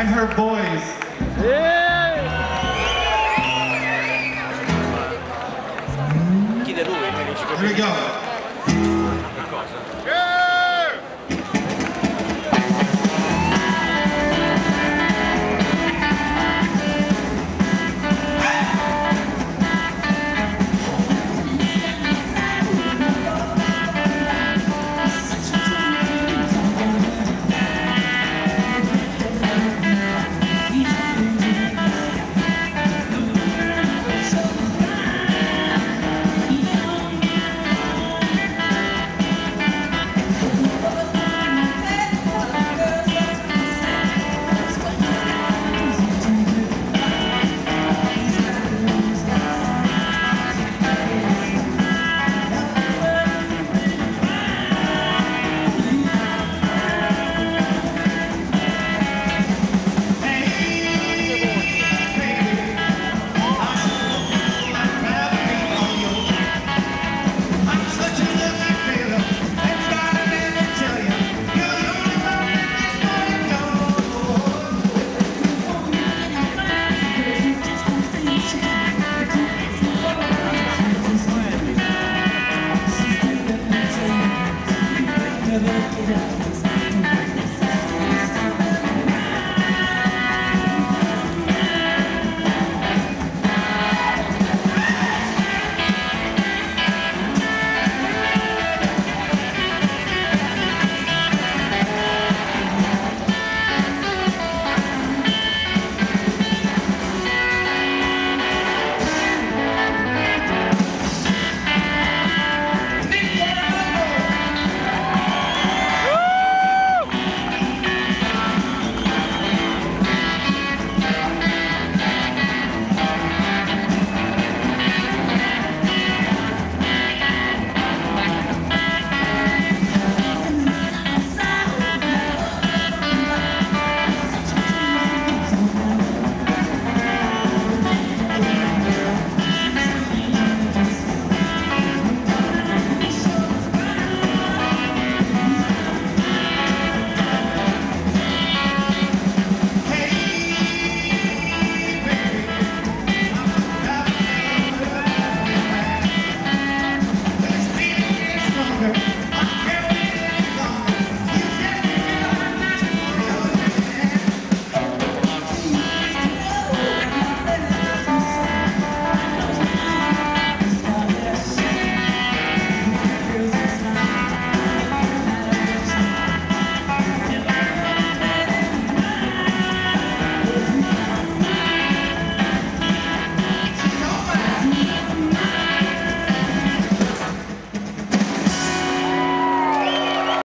and her boys. Yeah. Here we go. never get